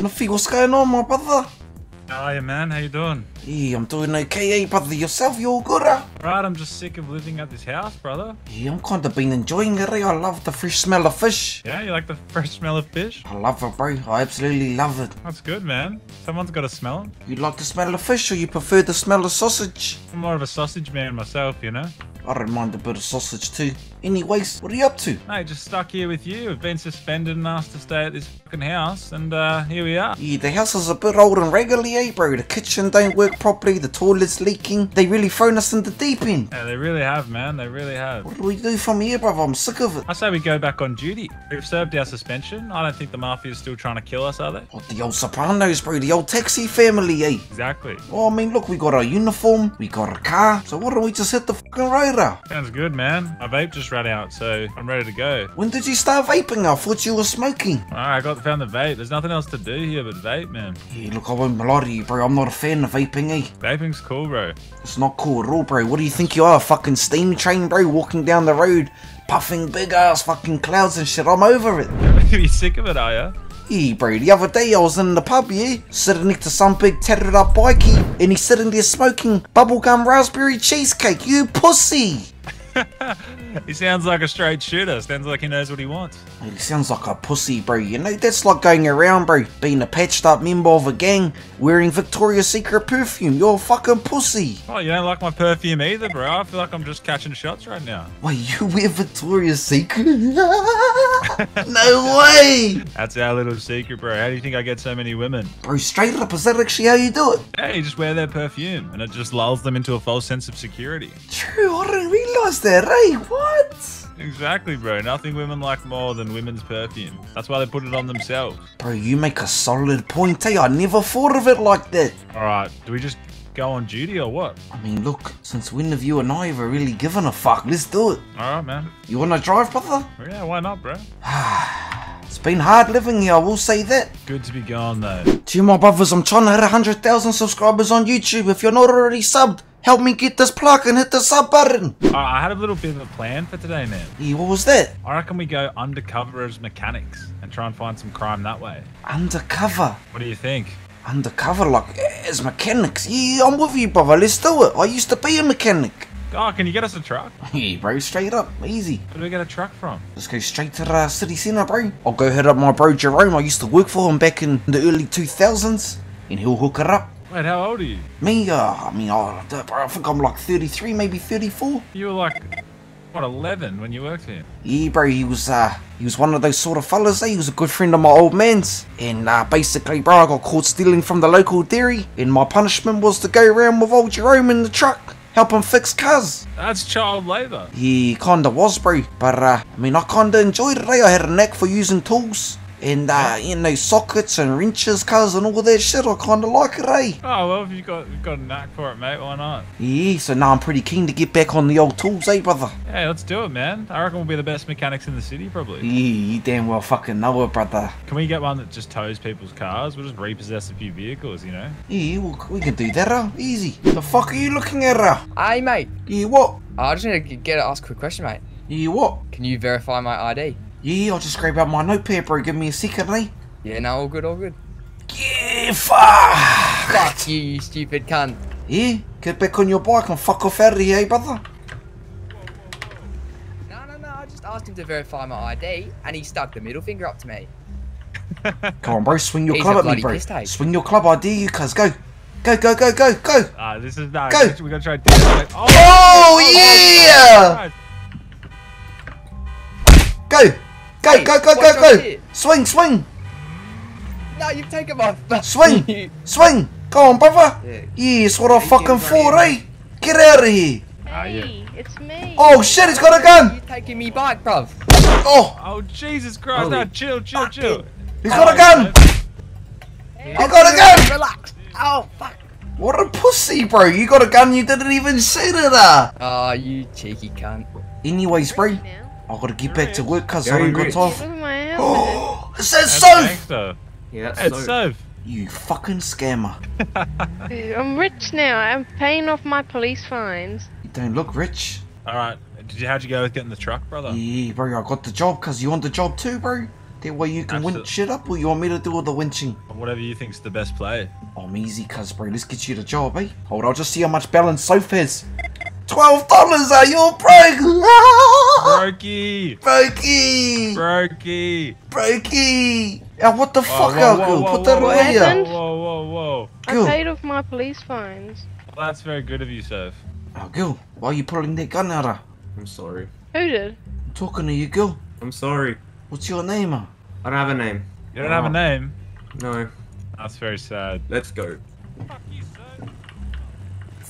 Nuffy, what's going on, my brother? How you, man? How you doing? Yeah, I'm doing okay, eh, brother. Yourself, you all good, eh? Right, I'm just sick of living at this house, brother. Yeah, I'm kind of been enjoying it, eh? I love the fresh smell of fish. Yeah, you like the fresh smell of fish? I love it, bro. I absolutely love it. That's good, man. Someone's got to smell it. You like the smell of fish or you prefer the smell of sausage? I'm more of a sausage man myself, you know? I don't mind a bit of sausage too. Anyways, what are you up to? Mate, just stuck here with you. We've been suspended and asked to stay at this fucking house, and uh, here we are. Yeah, the house is a bit old and raggedy, eh, bro? The kitchen don't work properly, the toilet's leaking. They really thrown us in the deep end. Yeah, they really have, man. They really have. What do we do from here, brother? I'm sick of it. I say we go back on duty. We've served our suspension. I don't think the mafia's still trying to kill us, are they? What, the old Sopranos, bro? The old taxi family, eh? Exactly. Oh, I mean, look, we got our uniform, we got a car, so why don't we just hit the fucking road, eh? Sounds good, man. My vape just ran out, so I'm ready to go. When did you start vaping? I thought you were smoking. Alright, I got found the vape. There's nothing else to do here but vape, man. Yeah, look, I won't lie to you, bro. I'm not a fan of vaping, eh? Vaping's cool, bro. It's not cool at all, bro. What do you think you are, a fucking steam train, bro? Walking down the road, puffing big ass fucking clouds and shit. I'm over it. you sick of it, are ya? Yeah, bro, the other day I was in the pub, yeah, sitting next to some big tattered up bikey, and he's sitting there smoking bubblegum raspberry cheesecake. You pussy! He sounds like a straight shooter. Sounds like he knows what he wants. He sounds like a pussy, bro. You know, that's like going around, bro, being a patched up member of a gang, wearing Victoria's Secret perfume. You're a fucking pussy. Oh, you don't like my perfume either, bro. I feel like I'm just catching shots right now. Wait, you wear Victoria's Secret? no way! That's our little secret, bro. How do you think I get so many women? Bro, straight up, is that actually how you do it? Hey, you just wear their perfume, and it just lulls them into a false sense of security. True, I didn't realize that, eh? What? Exactly, bro. Nothing women like more than women's perfume. That's why they put it on themselves. Bro, you make a solid point, eh? I never thought of it like that. Alright, do we just go on duty or what? I mean, look, since when have you and I ever really given a fuck? Let's do it. Alright, man. You wanna drive, brother? Yeah, why not, bro? It's been hard living here, I will say that. Good to be gone, though. To you, my brothers, I'm trying to hit 100,000 subscribers on YouTube. If you're not already subbed, help me get this plug and hit the sub button. Alright, I had a little bit of a plan for today, man. Yeah, what was that? I reckon we go undercover as mechanics and try and find some crime that way. Undercover. What do you think? Undercover, like, as mechanics. Yeah, I'm with you, brother. Let's do it. I used to be a mechanic. Oh, can you get us a truck? Yeah, bro, straight up. Easy. Where do we get a truck from? Let's go straight to the city centre, bro. I'll go hit up my bro Jerome. I used to work for him back in the early 2000s, and he'll hook it up. Wait, how old are you? Me, uh, I mean, oh, bro, I think I'm like 33, maybe 34. You were like, what, 11 when you worked here? Yeah, bro, he was, uh, he was one of those sort of fellas, eh? He was a good friend of my old man's. And, uh, basically, bro, I got caught stealing from the local dairy, and my punishment was to go around with old Jerome in the truck, help him fix cars. That's child labour. He kinda was, bro. But, uh, I mean, I kinda enjoyed it, eh? I had a knack for using tools. And, uh, you know, sockets and wrenches, cars, and all that shit. I kinda like it, eh? Oh, well, if you've got, you've got a knack for it, mate, why not? Yeah, so now I'm pretty keen to get back on the old tools, eh, brother? Hey, let's do it, man. I reckon we'll be the best mechanics in the city, probably. Yeah, you damn well fucking know it, brother. Can we get one that just tows people's cars? We'll just repossess a few vehicles, you know? Yeah, well, we can do that, uh, easy. The fuck are you looking at, uh? Hey, mate. Yeah, what? I just need to get ask a quick question, mate. Yeah, what? Can you verify my ID? Yeah, I'll just grab out my notepad, bro. Give me a second, eh? Yeah, no, all good, all good. Yeah, fuck! Fuck you, you stupid cunt. Yeah, get back on your bike and fuck off out of here, eh, brother? No, no, no, I just asked him to verify my ID, and he stuck the middle finger up to me. Come on, bro, swing your He's club at me, bro. piss. Swing your club, I dare you, cuz. Go. Go, go, go, go, go! Ah, this is no. Go. We're gonna try to do. Oh, Oh, yeah! Christ. Go! Go, Hey, go, go, go, go! shit. Swing, swing! No, you've taken my. Swing! Swing! Go on, brother! Yeah. Yeah, it's what I'm fucking get for, right eh? Get out of here! Ah. Hey, it's me. Oh shit, he's got a gun! You're taking me back, bruv? Oh, Oh, Jesus Christ. Holy Now, chill, chill, chill. he's got a gun! Hey, He got a gun! Relax. Oh, fuck. What a pussy, bro! You got a gun, you didn't even shoot it, ah! Oh, you cheeky cunt. Anyways, bro, now. I gotta get back to work cause I Very don't got rich. time. Look for- at my outfit. Oh, it says That's Soph! Yeah, that's It's so. Soph. You fucking scammer. I'm rich now. I'm paying off my police fines. You don't look rich. All right. Did you, how'd you go with getting the truck, brother? Yeah, bro, I got the job cause you want the job too, bro. That way you can Absolute- winch it up, or you want me to do all the winching? Whatever you think's the best play. I'm easy, cuz, bro. Let's get you the job, eh? Hold on, I'll just see how much balance Soph has. Twelve dollars, are you broke? Brokey! Brokey! Brokey! Brokey! Ah, what the Whoa, fuck, whoa, whoa, Uncle? whoa, Put that whoa, away whoa. Whoa, whoa, whoa. I paid off my police fines. Well, that's very good of you, Soph. Oh, girl, why are you pulling that gun out? ah? I'm sorry. Who did? I'm talking to you, girl. I'm sorry. What's your name, ah? I don't have a name. You don't have a name? No. That's very sad. Let's go.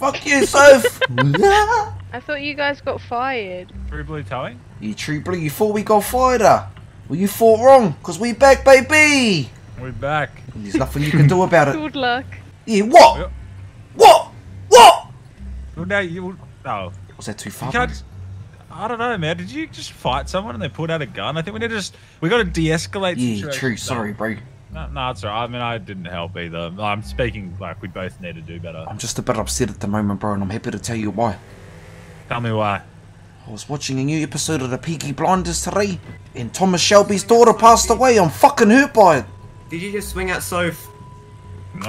Fuck you, Soph! I thought you guys got fired. True Blue Towing? you true blue, you thought we got fired, ah? Well, you thought wrong, because we back, baby! We're back. And there's nothing you can do about it. Good luck. Yeah, what? Yep. What? What? Well, now you. Oh. Was that too far? I don't know, man. Did you just fight someone and they pulled out a gun? I think we need to just. We got to de escalate Yeah, situations. true. Sorry, bro. No, no, it's alright. I mean, I didn't help either. I'm speaking like we both need to do better. I'm just a bit upset at the moment, bro, and I'm happy to tell you why. Tell me why. I was watching a new episode of the Peaky Blinders today, and Thomas Shelby's daughter passed away. I'm fucking hurt by it. Did you just swing at Soph? No.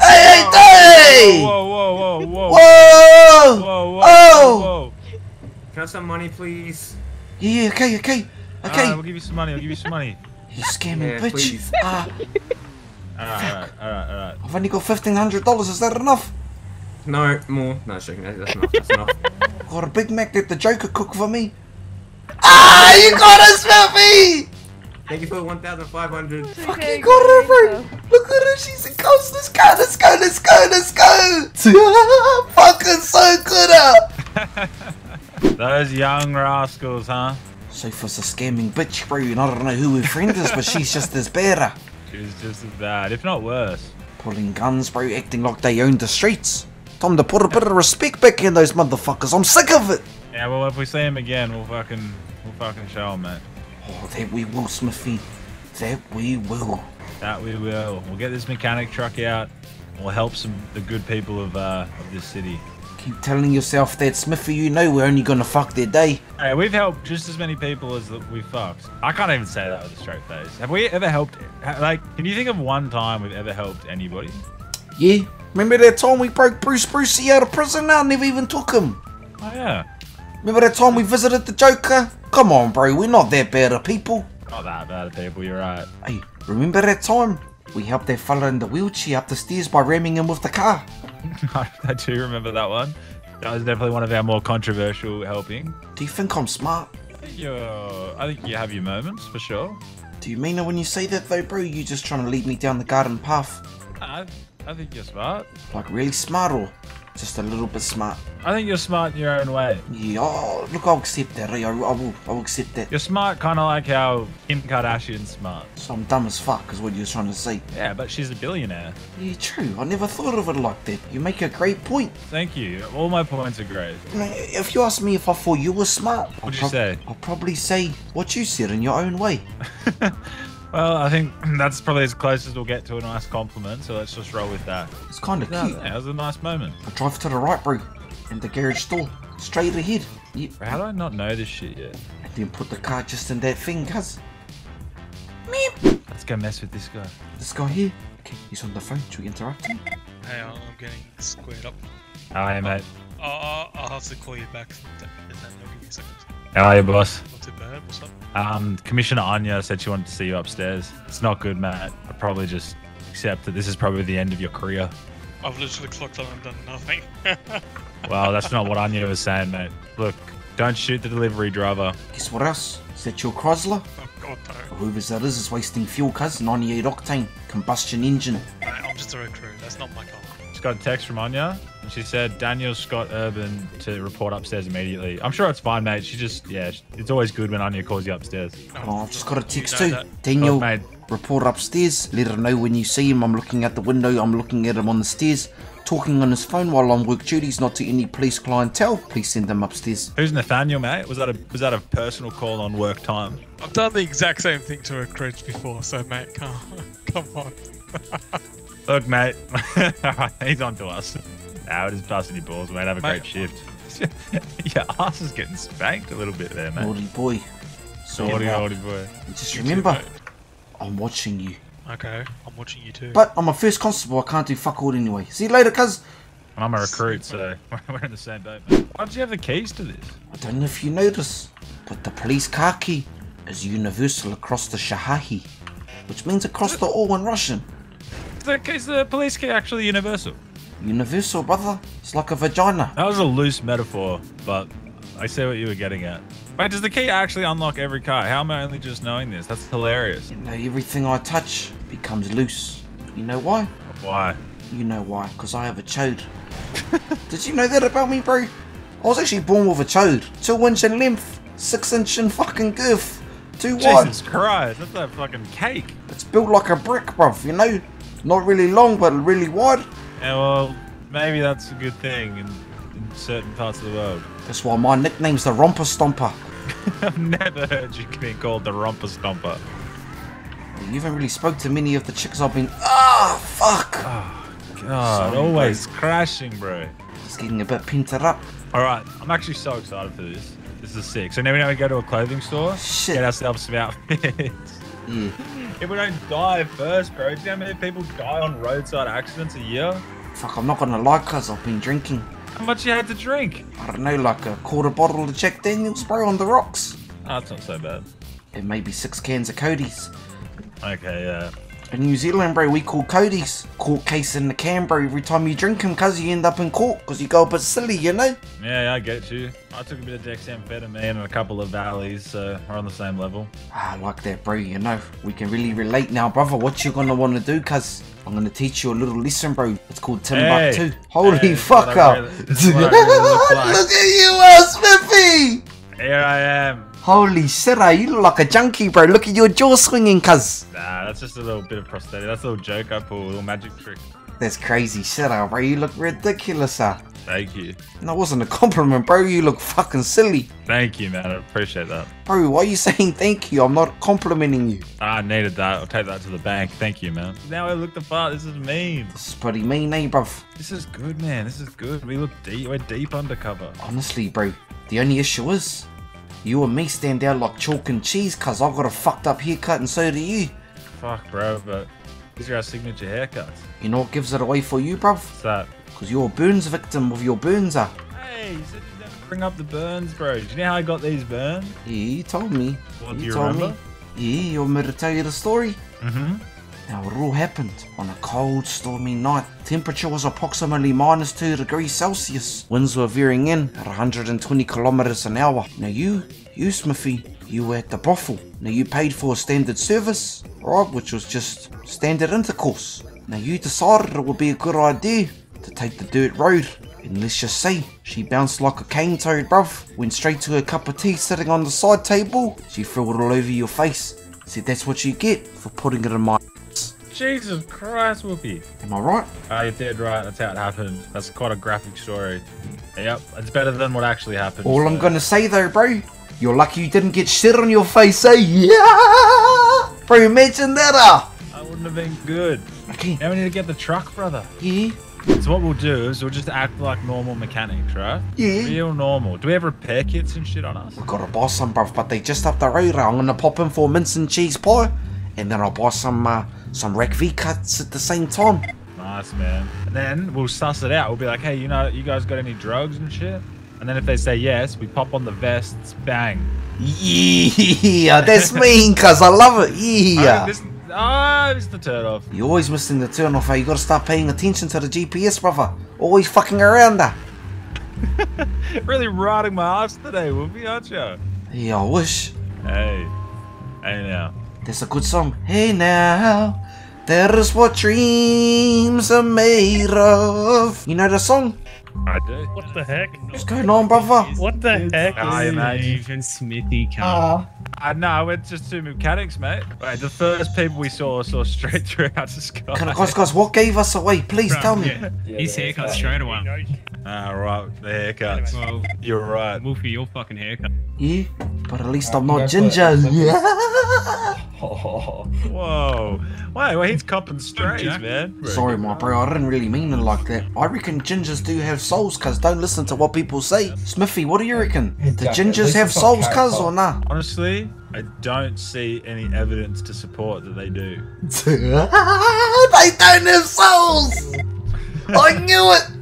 Hey, hey, hey! Whoa, whoa, whoa, whoa. Whoa! Whoa, whoa, Oh! whoa. Can I have some money, please? Yeah, yeah, okay, okay, Alright, okay. we'll give you some money. I'll give you some money. You scamming Yeah, bitch. please. Ah, Alright, alright, alright, alright. I've only got fifteen hundred dollars. Is that enough? No, more. No, joking. That's that's enough. That's enough. Got a Big Mac that the Joker cooked for me. Ah, you got us, Smithy! Thank you for 1,500. Fucking got her, bro. Look at her. She's a ghost. Let's go. Let's go. Let's go. Let's go. Fucking so good. ah. Those young rascals, huh? Sophie's a scamming bitch, bro, and I don't know who her friend is, but she's just as bad. She's just as bad, if not worse. Pulling guns, bro, acting like they own the streets. Time to put a bit of respect back in those motherfuckers. I'm sick of it. Yeah, well, if we see him again, we'll fucking, we'll fucking show him, mate. Oh, that we will, Smithy. That we will. That we will. We'll get this mechanic truck out. We'll help some the good people of uh, of this city. Keep telling yourself that, Smithy, you know we're only gonna fuck their day. Hey, we've helped just as many people as we fucked. I can't even say that with a straight face. Have we ever helped? Like, can you think of one time we've ever helped anybody? Yeah? Remember that time we broke Bruce Brucey out of prison? I never even took him. Oh yeah, Remember that time we visited the Joker? Come on, bro, we're not that bad of people. not that bad of people. You're right. Hey, remember that time? We helped that fella in the wheelchair up the stairs by ramming him with the car. I do remember that one. That was definitely one of our more controversial helping. Do you think I'm smart? I think you're, I think you have your moments for sure. Do you mean it when you say that though, bro? You just trying to lead me down the garden path? I, I think you're smart. Like really smart or just a little bit smart? I think you're smart in your own way. Yeah, oh, look, I'll accept that. I, I will, I will accept that. You're smart, kind of like how Kim Kardashian's smart. So I'm dumb as fuck, is what you're trying to say. Yeah, but she's a billionaire. Yeah, true. I never thought of it like that. You make a great point. Thank you. All my points are great. If you ask me if I thought you were smart, I'll What'd you say? I'll probably say what you said in your own way. Well, I think that's probably as close as we'll get to a nice compliment, so let's just roll with that. It's kind of Yeah, cute. that was a nice moment. I drive to the right, bro, and the garage door, straight ahead. Yep. How do I not know this shit yet? And then put the car just in that thing, cuz. Meep. Let's go mess with this guy. This guy here. Okay, he's on the phone. Should we interrupt him? Hey, I'm getting squared up. Hi, mate. I'll, I'll, I'll have to call you back then. then give me a second. How are you, boss? Not too bad. What's up? Um, Commissioner Anya said she wanted to see you upstairs. It's not good, Matt. I probably just accept that this is probably the end of your career. I've literally clocked on and done nothing. Well, that's not what Anya was saying, mate. Look, don't shoot the delivery driver. Guess what else? Is that your Chrysler? oh god no. Whoever that is is wasting fuel, cuz. 98 octane. Combustion engine. Mate, I'm just a recruit. That's not my car. Just got a text from Anya, and she said Daniel Scott Urban to report upstairs immediately. I'm sure it's fine, mate. She just, yeah, it's always good when Anya calls you upstairs. Oh, I've just got a text too. Daniel, Look, mate. report upstairs. Let her know when you see him. I'm looking out the window. I'm looking at him on the stairs. Talking on his phone while on work duties, not to any police clientele. Please send them upstairs. Who's Nathaniel, mate? Was that a was that a personal call on work time? I've done the exact same thing to recruits before, so mate, come, come on. Look, mate, he's on to us. Now it is busting your balls, mate. Have a Mate. great shift. your ass is getting spanked a little bit there, mate. Naughty boy. Sorry Naughty, naughty boy. Just You remember, mate. I'm watching you. Okay, I'm watching you too. But I'm a first constable, I can't do fuck all anyway. See you later, cuz. And I'm a recruit, so we're in the same boat. man. Why don't you have the keys to this? I don't know if you notice, but the police car key is universal across the Shahahi, which means across the all in Russian. Is the, is the police key actually universal? Universal, brother. It's like a vagina. That was a loose metaphor, but I see what you were getting at. Wait, does the key actually unlock every car? How am I only just knowing this? That's hilarious. You know, everything I touch becomes loose. You know why? Why? You know why? Because I have a chode. Did you know that about me, bro? I was actually born with a chode. Two inch in length, six inch in fucking girth, two wide. Jesus Christ, that's a fucking cake. It's built like a brick, bruv, you know? Not really long, but really wide. Yeah, well, maybe that's a good thing in, in certain parts of the world. That's why my nickname's the Romper Stomper. I've never heard you being called the Romper Stomper. You haven't really spoke to many of the chicks I've been. Ah, fuck! God, Sorry, always crashing, bro. Just getting a bit pinted up. All right, I'm actually so excited for this. This is sick. So now we know we go to a clothing store, Shit. get ourselves some outfits. Yeah. we don't die first, bro, do you know how many people die on roadside accidents a year? Fuck, I'm not gonna lie, cuz I've been drinking. How much you had to drink? I don't know, like a quarter bottle of Jack Daniels, bro, on the rocks. Oh, that's not so bad. And maybe six cans of Cody's. Okay, yeah. In New Zealand, bro, we call Cody's. Court case in the can, bro. Every time you drink him, cuz you end up in court, cuz you go a bit silly, you know? Yeah, yeah, I get you. I took a bit of dexamphetamine and a couple of valleys, so we're on the same level. Ah, I like that, bro, you know. We can really relate now, brother. What you gonna wanna do, cuz? I'm gonna teach you a little lesson, bro. It's called Timbuktu. Hey, Holy hey, fuck this is what I up. really- this is what I really look like. Look at you, uh, Smithy! Here I am. Holy shit, ah, you look like a junkie, bro. Look at your jaw swinging, cuz. Nah, that's just a little bit of prosthetic. That's a little joke I pull, a little magic trick. That's crazy shit, ah, bro. You look ridiculous, ah. Thank you. That wasn't a compliment, bro. You look fucking silly. Thank you, man. I appreciate that. Bro, why are you saying thank you? I'm not complimenting you. I needed that. I'll take that to the bank. Thank you, man. Now I look the part. This is mean. This is pretty mean, eh, bruv? This is good, man. This is good. We look deep. We're deep undercover. Honestly, bro, the only issue is you and me stand out like chalk and cheese cuz I got a fucked up haircut and so do you. Fuck, bro, but these are our signature haircuts. You know what gives it away for you, bruv? What's that? Because you're a burns victim of your burns, ah. Hey, you said you never bring up the burns, bro. Do you know how I got these burns? Yeah, you told me. Well, you do you told remember? me. Yeah, you want me to tell you the story? Mm-hmm. Now, it all happened on a cold, stormy night. Temperature was approximately minus 2 degrees Celsius. Winds were veering in at 120 kilometers an hour. Now, you, you, Smithy, you were at the brothel. Now, you paid for a standard service, right, which was just standard intercourse. Now, you decided it would be a good idea to take the dirt road. And let's just say, she bounced like a cane toad, bruv. Went straight to her cup of tea sitting on the side table. She threw it all over your face. Said that's what you get for putting it in my Jesus Christ, Whoopi. Am I right? Ah, you're dead right. That's how it happened. That's quite a graphic story. Yep, it's better than what actually happened. All I'm gonna say though, bro, you're lucky you didn't get shit on your face, eh? Yeah! Bro, imagine that, ah! That wouldn't have been good. Okay, Now we need to get the truck, brother. yeah, So what we'll do is we'll just act like normal mechanics, right? yeah. Real normal. Do we have repair kits and shit on us? We've gotta buy some, bruv, but they just up the road. I'm gonna pop in for mince and cheese pie, and then I'll buy some, uh, some rack V cuts at the same time. Nice, man. And then we'll suss it out. We'll be like, hey, you know, you guys got any drugs and shit? And then if they say yes, we pop on the vests, bang. Yeah, that's mean, cuz I love it. I Yeah. this, ah, it's the turn off. You're always missing the turn off, eh? You gotta start paying attention to the GPS, brother. Always fucking around there. really riding my ass today, Whoopi, aren't you? Yeah, I wish. Hey. Hey now. That's a good song. Hey now, that is what dreams are made of. You know the song? I do. What the heck? What's going on, brother? What the heck? Aye, mate. Even Smithy come. Ah. I know, it's just two mechanics, mate. Wait, the first people we saw saw straight through out the sky. Can I, guys, guys, what gave us away? Please tell me. Yeah. His haircut straight away. Ah, right. The haircuts. Well, You're right. Wolfie, your fucking haircut. Yeah, but at least I'm not ginger. Go for. Yeah. Whoa. Wait, well, he's copping strays, Jack. man. Sorry, my bro, I didn't really mean it like that. I reckon gingers do have souls, cuz don't listen to what people say. Smithy, what do you reckon? Do gingers have souls, cuz, or nah? Honestly, I don't see any evidence to support that they do. they don't have souls! I knew it!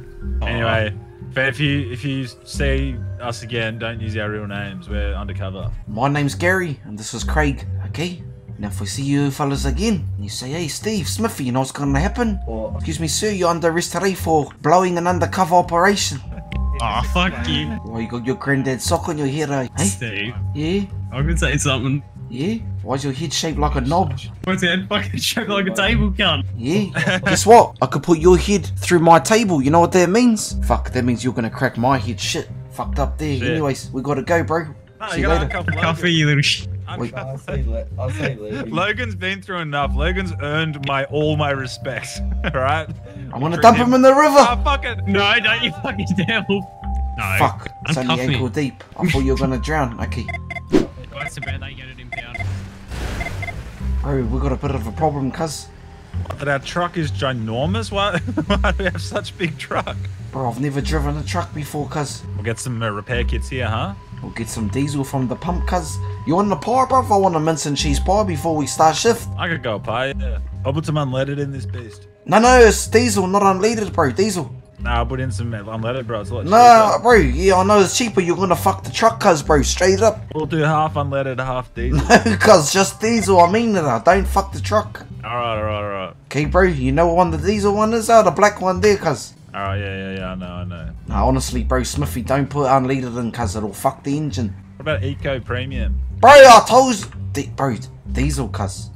Anyway, but if you if you see us again, don't use our real names. We're undercover. My name's Gary, and this is Craig, okay? Now, if we see you fellas again, and you say, hey, Steve, Smithy, you know what's gonna happen? Or Excuse me, sir, you're under arrest today for blowing an undercover operation. Oh, fuck you, Why you got your granddad's sock on your head, eh? Hey? Steve. Yeah? I'm gonna say something. Yeah? Why's your head shaped like a knob? What's that fucking shaped like a table, cunt? Yeah? Guess what? I could put your head through my table, you know what that means? Fuck, that means you're gonna crack my head. Shit. Fucked up there. Shit. Anyways, we gotta go, bro. No, See you you later. Coffee, you little sh. Wait. I'll say let. I'll say let. Logan's been through enough. Logan's earned my all my respect. Alright? I'm gonna dump him in the river! Ah, fuck it. No, don't you fucking dare. No. Fuck, it's only Uncuff me. ankle deep. I thought you were gonna drown. Okay. That's about they get it in pound. Bro, we got a bit of a problem, cuz. But our truck is ginormous. Why, why do we have such a big truck? Bro, I've never driven a truck before, cuz. We'll get some uh, repair kits here, huh? We'll get some diesel from the pump, cuz. You want the pie, bro? I want a mince and cheese pie before we start shift. I could go pay. Yeah. I'll put some unleaded in this beast. No, no, it's diesel, not unleaded, bro. Diesel. Nah, I'll put in some unleaded, bro. It's a lot Nah, cheaper. bro. Yeah, I know it's cheaper. You're gonna fuck the truck, cuz, bro. Straight up. We'll do half unleaded, half diesel. no, cuz, just diesel. I mean it. I don't fuck the truck. alright, alright, alright. Okay, bro. You know what one the diesel one is? Oh, the black one there, cuz. Alright, yeah, yeah, yeah, I know, I know. Nah, honestly, bro, Smithy, don't put unleaded in, cuz it'll fuck the engine. What about Eco Premium? Bro, I told you. Bro, diesel, cuz.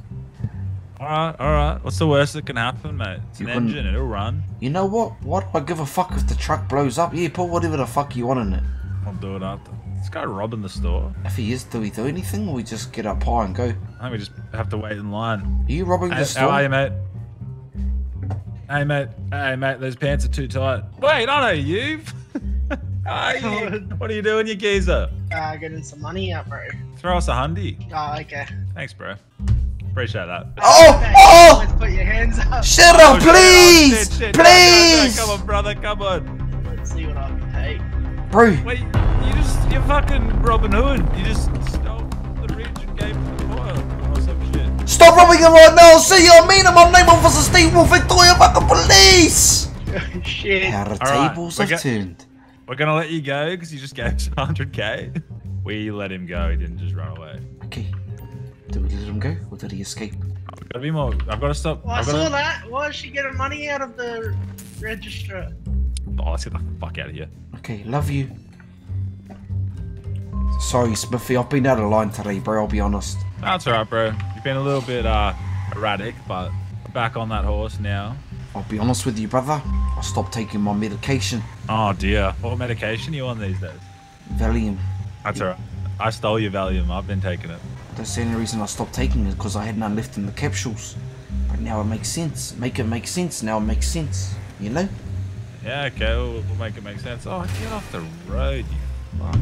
Alright, alright. What's the worst that can happen, mate? It's an You couldn't- engine, it'll run. You know what? What do I give a fuck if the truck blows up? Yeah, put whatever the fuck you want in it. I'll do it after. This guy robbing the store. If he is, do we do anything or we just get up high and go? I think we just have to wait in line. Are you robbing the Hey, store? how are you, mate? Hey, mate. Hey, mate, those pants are too tight. Wait, I know you. How are you? What are you doing, you geezer? Uh, getting some money out, bro. Throw us a hundy. Oh, okay. Thanks, bro. Appreciate that. Oh! Hey, Oh! Let's put your hands up. Shut Oh, up, oh, please! shit, shit. No, no, no, please! Come on, brother, come on. Let's see what I can take. Bro, Wait, you just, you're fucking Robin Hood. You just stole the rich and gave it to the poor. Or some shit. stop robbing him right now! See you, I mean him! I'm name Officer Steve Wolf Victoria fucking police! Shit. How the Alright, tables we have get- turned. We're gonna let you go because you just gave us 100k. We let him go. He didn't just run away. Okay. Did we him go or did he escape? I've got to be more. I've got to stop. Well, I I've saw to, that. Why is she getting money out of the register? oh, let's get the fuck out of here. Okay, love you. Sorry, Smithy, I've been out of line today, bro, I'll be honest. That's alright, bro. You've been a little bit uh, erratic, but back on that horse now. I'll be honest with you, brother. I stopped taking my medication. Oh dear. What medication you on these days? Valium. That's alright. I stole your Valium. I've been taking it. That's the only reason I stopped taking it because I had none left in the capsules. But now it makes sense. Make it make sense. Now it makes sense. You know? Yeah, okay. We'll, we'll make it make sense. Oh, get off the road, you fuck.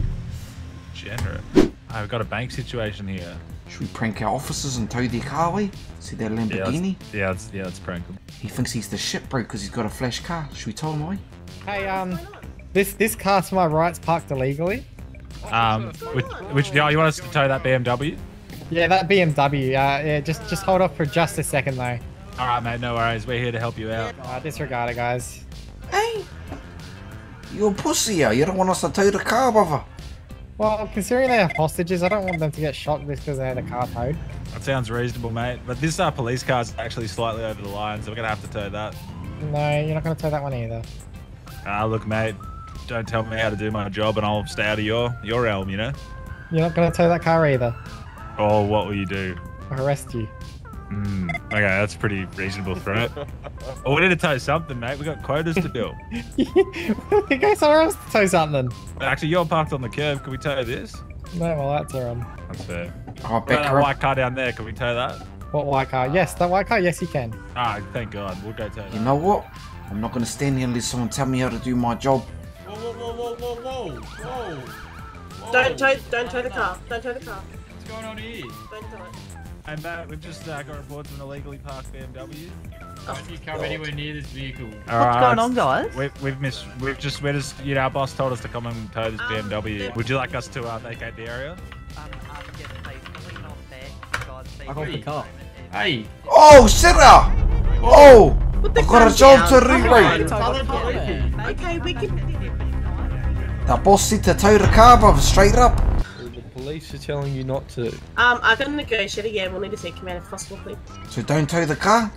Degenerate. I've got a bank situation here. Should we prank our officers and tow their car away? See that Yeah, let's, Lamborghini? yeah, let's, yeah, let's prank him. He thinks he's the shit, bro, because he's got a flash car. Should we tow him away? Hey, um, this this car to my right's parked illegally. Um, which, which, oh, you want us to tow that BMW? Yeah, that BMW. Uh, yeah, just just hold off for just a second though. All right, mate. No worries. We're here to help you out. Uh, disregard it, guys. Hey! You're a pussy, yeah. You don't want us to tow the car, brother. Well, considering they have hostages, I don't want them to get shot just because they had a car towed. That sounds reasonable, mate. But this uh, police car is actually slightly over the line, so we're gonna have to tow that. No, you're not going to tow that one either. Ah, look, mate. Don't tell me how to do my job, and I'll stay out of your your realm. You know. You're not going to tow that car either. Oh, what will you do? Arrest you. Hmm. Okay, that's pretty reasonable threat. oh, we need to tow something, mate. We got quotas to do. you go somewhere else to tow something. Actually, you're parked on the curb. Can we tow this? No, my lights are on. That's fair. Oh, What back about that white car down there? Can we tow that? What white car? Yes, that white car. Yes, you can. Ah, thank God. We'll go tow that. You know what? I'm not gonna stand here unless someone tell me how to do my job. whoa, whoa, whoa, whoa, whoa, whoa. Whoa. Don't tow, don't tow the car. Don't tow the car. What's going on here? Don't tow it. And Matt, we've just uh, got reports of an illegally parked BMW. Don't you come anywhere near this vehicle. What's going on, guys? We've, we've missed. We've just. We're just. You know, our boss told us to come and tow this Um, BMW. yeah. Would you like us to uh, vacate the area? Um, um, yes, please. Probably not there. God, I got the car. Hey, Oh, Sarah! Oh! Put the I've got a gun job to down. rewrite. Come on. Okay, we can. The boss said to tow the car, bruv, straight up. The police are telling you not to. Um, I can negotiate again. We'll need to see command if possible, please. So don't tow the car?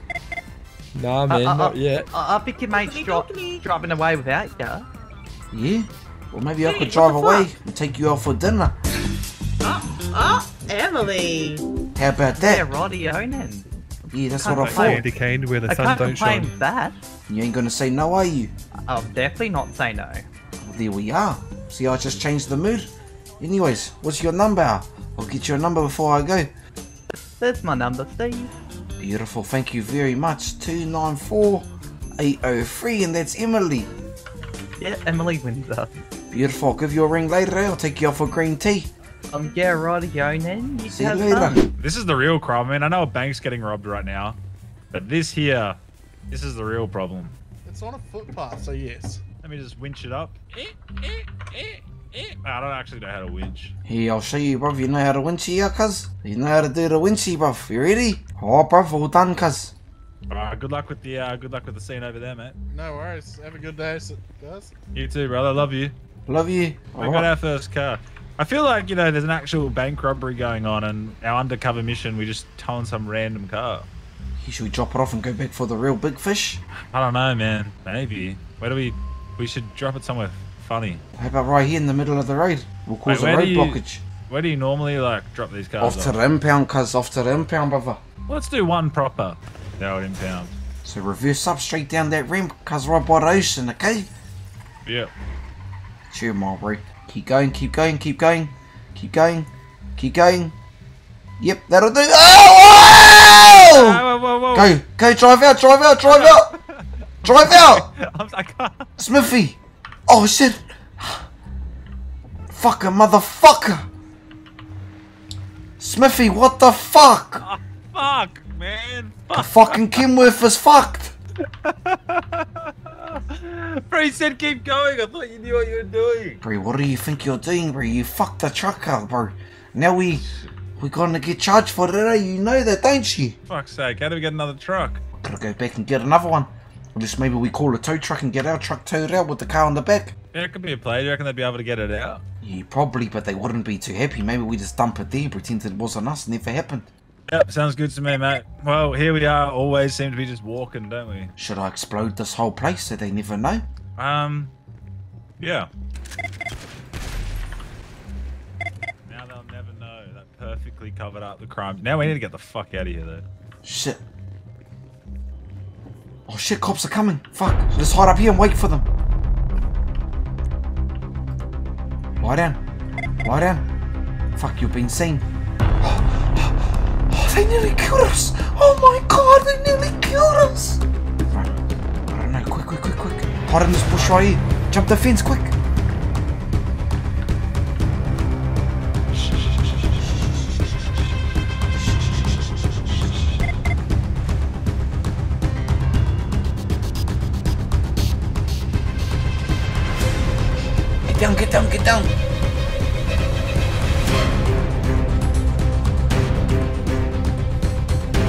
Nah, man, uh, uh, not yet. I, I think your mate's dri- driving away without you. Yeah? Well, maybe I could drive away fuck? and take you out for dinner. Oh, Emily. How about that? Yeah, that? righty then. Yeah, that's Can't what I complain. thought. Decayed where the I can't complain with that. You ain't gonna say no, are you? I'll definitely not say no. Well, there we are. See, I just changed the mood. Anyways, what's your number? I'll get your number before I go. That's my number, Steve. Beautiful, thank you very much. 294 803, and that's Emily. Yeah, Emily Windsor. Beautiful, I'll give you a ring later. eh? I'll take you out for green tea. Um, yeah, righty then. You See you later. fun. This is the real crime. I mean, I know a bank's getting robbed right now, but this here, this is the real problem. It's on a footpath, so yes. Let me just winch it up. Eh, I don't actually know how to winch. Here, I'll show you, bruv. You know how to winch yeah, cuz? You know how to do the winchy, bruv. You ready? Oh, bruv, all done, cuz. Alright, good luck with the uh, good luck with the scene over there, mate. No worries. Have a good day, guys. You too, brother. Love you. Love you. We got Alright. our first car. I feel like you know there's an actual bank robbery going on, and our undercover mission we just towing some random car. Should we drop it off and go back for the real big fish? I don't know, man. Maybe. Where do we? We should drop it somewhere funny. How about right here in the middle of the road? We'll cause Wait, a road you- blockage. Where do you normally like drop these cars? Off to the impound, cuz. Off to the impound, brother. Let's do one proper. The old impound. So reverse up straight down that ramp, cuz right by the ocean, okay? Yep. Cheer, my bro. Keep going, keep going, keep going. Keep going. Keep going. Yep, that'll do. Oh! Whoa, whoa, whoa. Go, go, drive out, drive out, drive out! drive out! I'm, I can't. Smithy! Oh shit! Fucker, motherfucker! Smithy, what the fuck? Fuck, man. The fucking Kenworth is fucked! Bro, he said keep going. I thought you knew what you were doing. Bro, what do you think you're doing, bro? You fucked the truck up, bro. Now we we're gonna get charged for it, eh? You know that, don't you? Fuck's sake, how do we get another truck? Gotta go back and get another one. Or just maybe we call a tow truck and get our truck towed out with the car on the back. Yeah, it could be a play. Do you reckon they'd be able to get it out? Yeah, probably, but they wouldn't be too happy. Maybe we just dump it there, pretend it wasn't us, never happened. Yep, sounds good to me, mate. Well, here we are. Always seem to be just walking, don't we? Should I explode this whole place so they never know? Um, yeah. Now they'll never know. That perfectly covered up the crime. Now we need to get the fuck out of here, though. Shit. Oh shit, cops are coming. Fuck. Let's hide up here and wait for them. Lie down. Lie down. Fuck, you've been seen. Oh, they nearly killed us. Oh my god, they nearly killed us. Right. I don't know. Quick, quick, quick, quick. Hide in this bush right here. Jump the fence, quick. Down, get down, get down.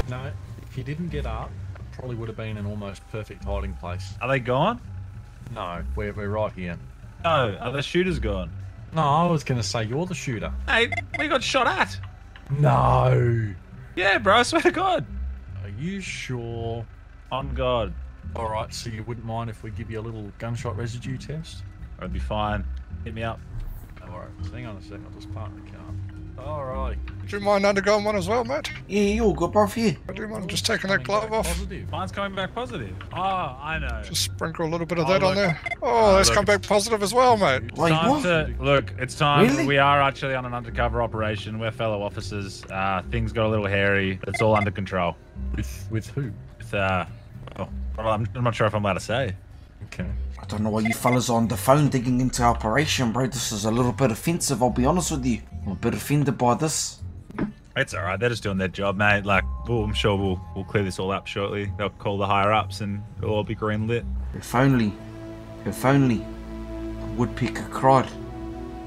No, if you didn't get up, probably would have been an almost perfect hiding place. Are they gone? No, we're, we're right here. No. Are the shooters gone? No, I was going to say you're the shooter. Hey, we got shot at. No. Yeah, bro. I swear to God. Are you sure? On God. All right, so you wouldn't mind if we give you a little gunshot residue test? I'd be fine. Hit me up. All right, hang on a second. I'll just park the car. All right. Do you mind undergoing one as well, mate? Yeah, you all good, bro, here. I do mind just taking that glove off. Positive. Mine's coming back positive. Oh, I know. Just sprinkle a little bit of Oh, that on there. Oh, that's look. come back positive as well, mate. Wait, time what? to look. It's time. Really? We are actually on an undercover operation. We're fellow officers. Uh, things got a little hairy. It's all under control. With with who? With uh, oh, well, I'm, I'm not sure if I'm allowed to say. Okay. I don't know why you fellas are on the phone digging into operation, bro. This is a little bit offensive, I'll be honest with you. I'm a bit offended by this. It's all right. They're just doing their job, mate. Like, well, I'm sure we'll we'll clear this all up shortly. They'll call the higher ups and it'll all be green lit. If only, if only, the woodpecker cried.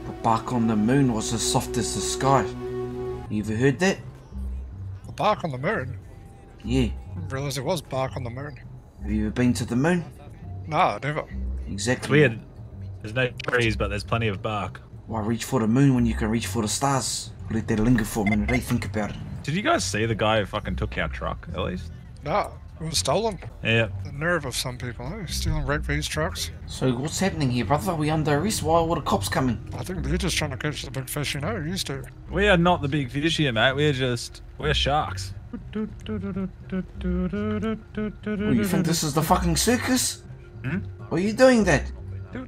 The bark on the moon was as soft as the sky. You ever heard that? The bark on the moon? Yeah. I Didn't realise there was bark on the moon. Have you ever been to the moon? No, never. Exactly. It's weird. There's no trees, but there's plenty of bark. Why reach for the moon when you can reach for the stars? Let that linger for a minute, eh? Think about it. Did you guys see the guy who fucking took our truck, at least? No, it was stolen. Yeah. The nerve of some people, eh? Stealing wreck these trucks. So what's happening here, brother? Are we under arrest? Why are all the cops coming? I think they're just trying to catch the big fish you know used to. We are not the big fish here, mate. We're just we're sharks. What, you think this is the fucking circus? Hmm? Why are you doing that? Ah,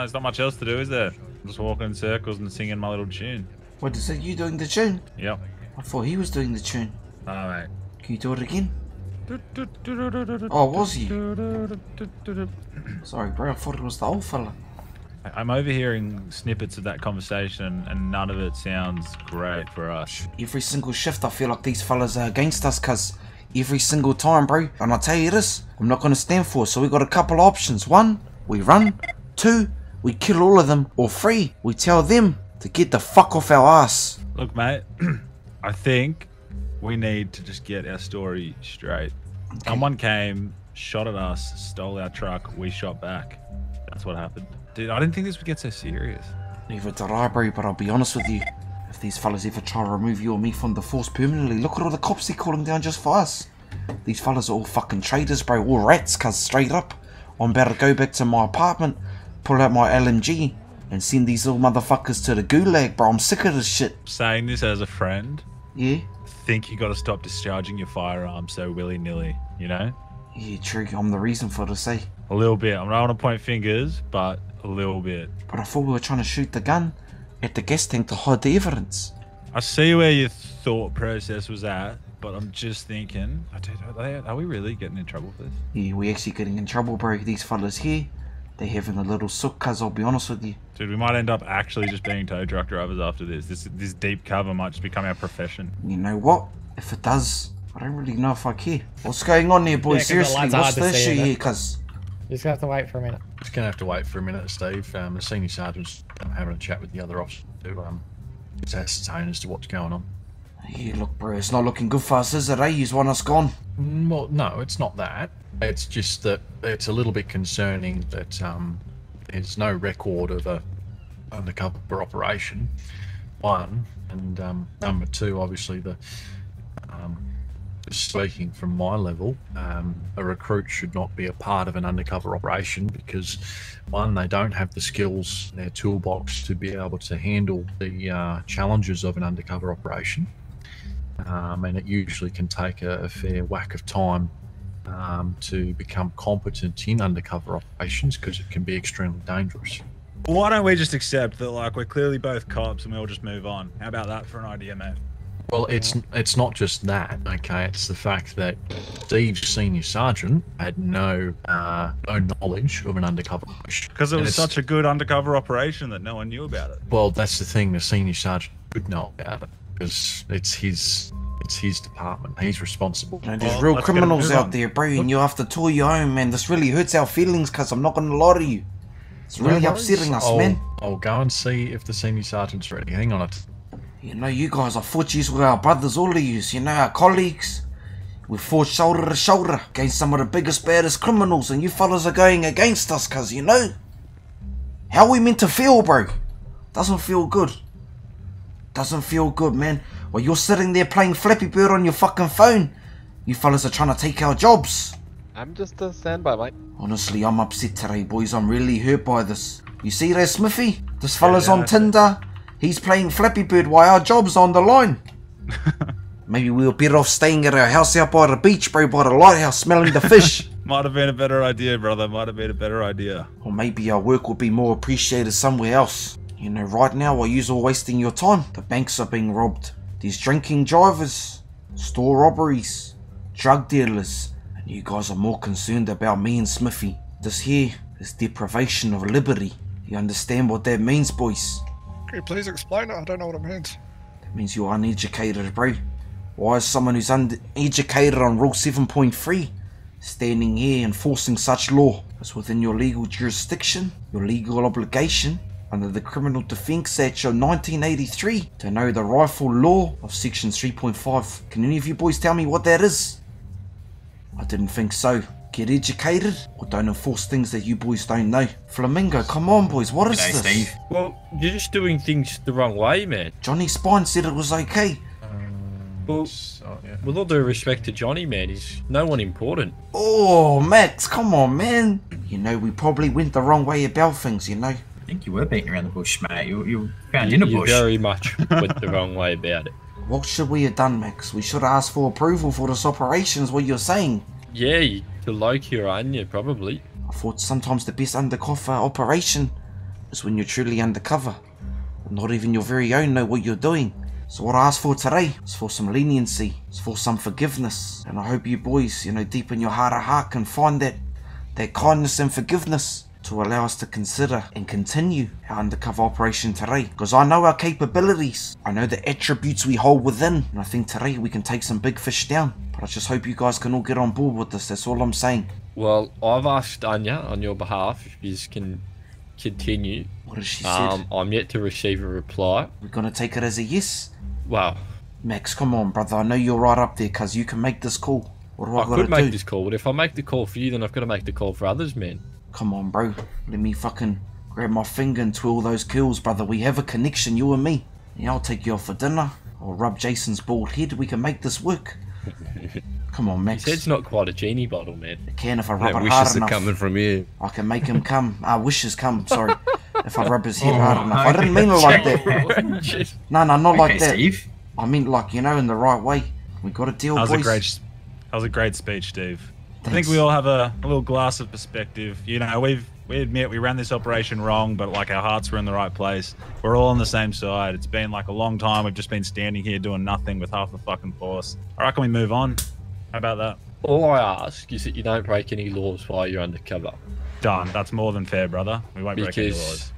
there's not much else to do, is there? I'm Just walking in circles and singing my little tune. What is that? You doing the tune? Yep. I thought he was doing the tune. All right. Can you do it again? Oh, was he? Sorry, bro. I thought it was the old fella. I'm overhearing snippets of that conversation, and none of it sounds great for us. Every single shift, I feel like these fellas are against us, cuz every single time, bro. And I tell you this, I'm not gonna stand for it. So we got a couple options. One, we run. Two, we kill all of them. Or three, we tell them to get the fuck off our ass. Look, mate, I think we need to just get our story straight. Someone came, shot at us, stole our truck, we shot back. That's what happened. Dude, I didn't think this would get so serious. Neither did I, bro, but I'll be honest with you. If these fellas ever try to remove you or me from the force permanently, look at all the cops they're calling down just for us. These fellas are all fucking traitors, bro, all rats, cuz straight up. I'm about to go back to my apartment, pull out my LMG, and send these little motherfuckers to the gulag, bro. I'm sick of this shit. Saying this as a friend, Yeah? I think you got to stop discharging your firearm so willy nilly, you know? Yeah, true. I'm the reason for this, eh? A little bit. I'm not to point fingers, but a little bit. But I thought we were trying to shoot the gun at the gas tank to hide the evidence. I see where your thought process was at, but I'm just thinking, I don't know, are they- are we really getting in trouble for this? Yeah, we're actually getting in trouble, bro. These fellas here, they're having a little sook, cuz I'll be honest with you. Dude, we might end up actually just being tow truck drivers after this. This this deep cover might just become our profession. You know what? If it does, I don't really know if I care. What's going on here, boys? 'cause the Seriously, lights what's hard the issue isn't here? Cuz You just have to wait for a minute. Just gonna have to wait for a minute, Steve. Um, the senior sergeant's um, having a chat with the other officers to um, ascertain as to what's going on. Yeah, look, bro, it's not looking good for us, is it? Eh? You want us gone? Mm, Well, no, it's not that. It's just that it's a little bit concerning that um, there's no record of a undercover operation. One, and um, number two, obviously the um, just speaking from my level, um, a recruit should not be a part of an undercover operation because one, they don't have the skills in their toolbox to be able to handle the uh, challenges of an undercover operation um, and it usually can take a, a fair whack of time um, to become competent in undercover operations because it can be extremely dangerous. Why don't we just accept that, like, we're clearly both cops and we'll just move on? How about that for an idea, mate? Well, it's it's not just that, okay? It's the fact that Steve's senior sergeant had no uh, no knowledge of an undercover operation. Because it was it's- such a good undercover operation that no one knew about it. Well, that's the thing. The senior sergeant would know about it because it's his it's his department. He's responsible. You know, there's real criminals out there, bro, and you have to tour your own, man. This really hurts our feelings, cuz I'm not gonna lie to you. It's really upsetting us, I'll, man. I'll go and see if the senior sergeant's ready. Hang on. It. You know, you guys are footies with our brothers, all of you. You know, our colleagues. We fought shoulder to shoulder against some of the biggest, baddest criminals, and you fellas are going against us, cuz, you know? How we meant to feel, bro? Doesn't feel good. Doesn't feel good, man. While you're sitting there playing Flappy Bird on your fucking phone, you fellas are trying to take our jobs. I'm just a standby, mate. Honestly, I'm upset today, boys. I'm really hurt by this. You see there, Smithy? This fella's Yeah, on. Tinder. He's playing Flappy Bird while our job's on the line. Maybe we were better off staying at our house out by the beach, bro, by the lighthouse, smelling the fish. Might have been a better idea, brother. Might have been a better idea. or maybe our work would be more appreciated somewhere else. You know, right now, while you're all wasting your time, the banks are being robbed. There's drinking drivers, store robberies, drug dealers, and You guys are more concerned about me and Smithy. This here is deprivation of liberty. You understand what that means, boys? Can you please explain it? I don't know what it means. That means you're uneducated, bro. Why is someone who's uneducated on Rule 7.3 standing here enforcing such law? It's within your legal jurisdiction, your legal obligation under the Criminal Defence Act of 1983 to know the rifle law of Section 3.5. Can any of you boys tell me what that is? I didn't think so. Get educated or don't enforce things that you boys don't know. Flamingo, come on, boys, what is G'day, this? Steve. Well, you're just doing things the wrong way, man. Johnny Spine said it was okay. Um, well, with all due respect to Johnny, man, he's no one important. Oh, Max, come on, man. You know, we probably went the wrong way about things, you know. I think you were beating around the bush, mate. You, you found in a You bush. very much went the wrong way about it. What should we have done, Max? We should have asked for approval for this operation, is what you're saying. Yeah, you, to locate Anya, probably. I thought sometimes the best undercover operation is when you're truly undercover. Not even your very own know what you're doing. So what I ask for today is for some leniency, it's for some forgiveness. And I hope you boys, you know, deep in your heart of heart can find that, that kindness and forgiveness to allow us to consider and continue our undercover operation today. Because I know our capabilities, I know the attributes we hold within, and I think today we can take some big fish down. But I just hope you guys can all get on board with this, that's all I'm saying. Well, I've asked Anya on your behalf if you can continue. What has she said? Um, I'm yet to receive a reply. We're gonna take it as a yes? Well, Max, come on, brother. I know you're right up there, cuz you can make this call. What do I, I could make do? this call, but if I make the call for you, then I've got to make the call for others, man. Come on, bro. Let me fucking grab my finger and twirl those curls, brother. We have a connection, you and me. Yeah, I'll take you out for dinner. Or rub Jason's bald head. We can make this work. Come on, Max. It's not quite a genie bottle, man. It can if I rub Yeah, it wishes hard are enough. coming from you. I can make him come. Ah, wishes come. Sorry. if I rub his head hard enough. I didn't mean it like that. No, no, not like that. Steve. I mean, like you know, in the right way. We got to deal, That was boys. a great, that was a great speech, Steve. I think we all have a, a little glass of perspective. You know, we've we admit we ran this operation wrong, but like our hearts were in the right place. We're all on the same side. It's been like a long time. We've just been standing here doing nothing with half the fucking force. All right, can we move on? How about that? All I ask is that you don't break any laws while you're undercover. Done. That's more than fair, brother. We won't break any laws. Because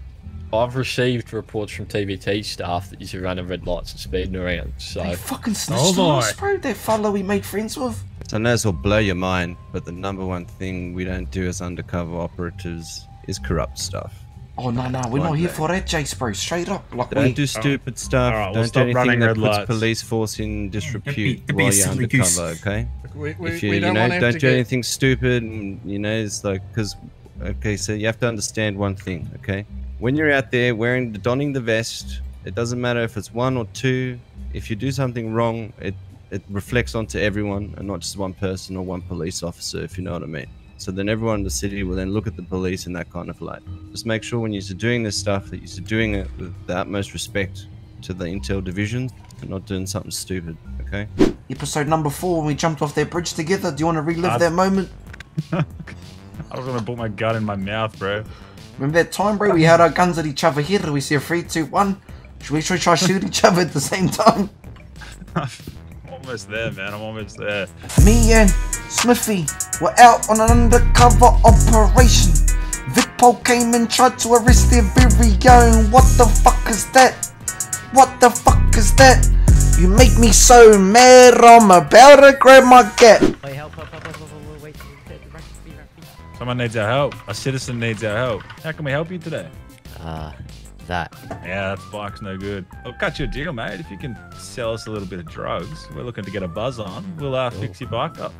I've received reports from TVT staff that you're running red lights and speeding around. So They fucking oh, snitched on us, bro. That fellow we made friends with. So I know this will blow your mind, but the number one thing we don't do as undercover operatives is corrupt stuff. Oh no, no, we're Like not here that. for that, Jace, bro. Straight up, like Don't we do stupid stuff. Alright, we'll don't stop do running anything that red puts lights. police force in disrepute don't be a while you're silly goose. undercover. Okay. We- we- if you, we you don't know, want don't to do get- anything stupid. And, you know, it's like because okay, so you have to understand one thing. Okay, when you're out there wearing, the donning the vest, it doesn't matter if it's one or two. If you do something wrong, it it reflects onto everyone and not just one person or one police officer. If you know what I mean. So then everyone in the city will then look at the police in that kind of light. Just make sure when you're doing this stuff that you're doing it with the utmost respect to the intel divisions and not doing something stupid. Okay. episode number four when we jumped off that bridge together. Do you want to relive Uh, that moment? I was gonna put my gun in my mouth, bro. Remember that time, bro? We had our guns at each other here. We said three, two, one. Should we try try shoot each other at the same time? Almost there, man. I'm almost there. Me and Smithy were out on an undercover operation. Vic Pol came and tried to arrest their very own. What the fuck is that? What the fuck is that? You make me so mad, I'm about to grab my gat. Wait, Someone needs our help. A citizen needs our help. How can we help you today? Uh, that. Yeah, that bike's no good. I'll cut you a deal, mate. If you can sell us a little bit of drugs, we're looking to get a buzz on. We'll uh, fix your bike up.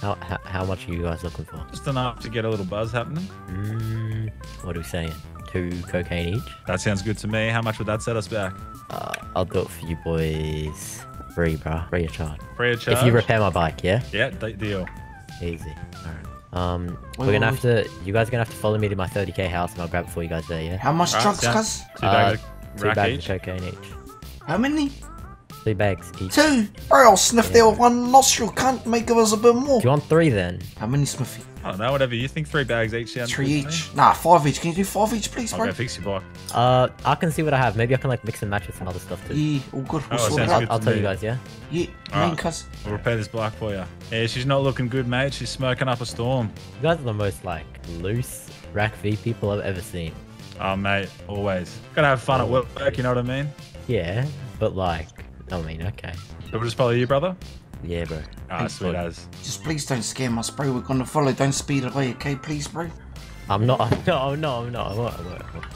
How, how, how much are you guys looking for? Just enough to get a little buzz happening. Mm, what are we saying? Two cocaine each? That sounds good to me. How much would that set us back? Uh, I'll do it for you boys. Free, bruh. Free of charge. Free of charge? If you repair my bike, yeah? Yeah, deal. Easy. Alright. Um, Wait, we're gonna wait, have to. You guys are gonna have to follow me to my 30k house, and I'll grab it for you guys there. Yeah. How much Alright, drugs, sounds- cuz? Two bags Uh, two bags each? of cocaine each. How many? Three bags each. Two? Bro, I'll sniff there with one nostril, can't make us a bit more. Do you want three then? How many, Smithy? I don't know, whatever you think. Three bags each sounds Three good to me. each? Nah, five each. Can you do five each, please, I'll bro? go fix your bike. Uh, I can see what I have. Maybe I can like mix and match with some other stuff too. Yeah, all good. We'll Oh, sort it sounds out. good I'll tell me. you guys, yeah? Yeah, Alright. mean, cuz. We'll repair this bike for you. Yeah, she's not looking good, mate. She's smoking up a storm. You guys are the most like loose rack V people I've ever seen. Oh, mate, always. Gotta have fun at work, you know what I mean? Yeah, but like, I mean, okay. So we'll just follow you, brother? Yeah, bro. Ah, Thanks, sweet bud. as. Just please don't scare us, bro. We're gonna follow. Don't speed away, okay? Please, bro. I'm not. I'm not. I'm not. I'm not. I won't. I won't. I won't.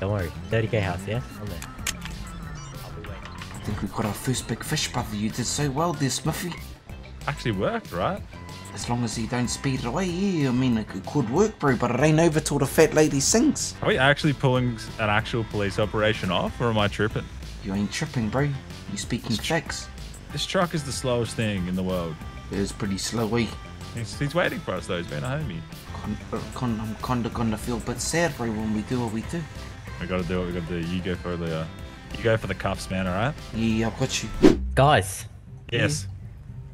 Don't worry. 30k house, yeah? I'm there. I think we've got our first big fish, brother. You did so well there, Smithy. Actually worked, right? As long as you don't speed it away, yeah. I mean, it could work, bro, but it ain't over till the fat lady sings. Are we actually pulling an actual police operation off, or am I tripping? You ain't tripping, bro. You speaking facts. This truck is the slowest thing in the world. It is pretty slow, eh? He's, he's waiting for us, though. He's being a homie. Con- uh, con- I'm kinda gonna feel a bit sad, bro, when we do what we do. We gotta do what we gotta do. You go for the, uh, you go for the cuffs, man. All right? Yeah, I've got you. Guys. Yes.